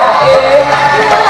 Yeah.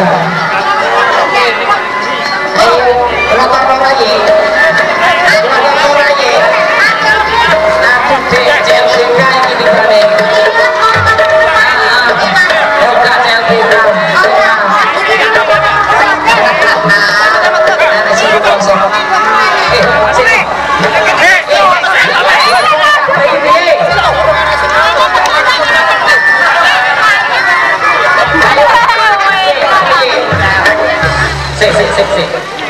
sí, sí, sí, sí.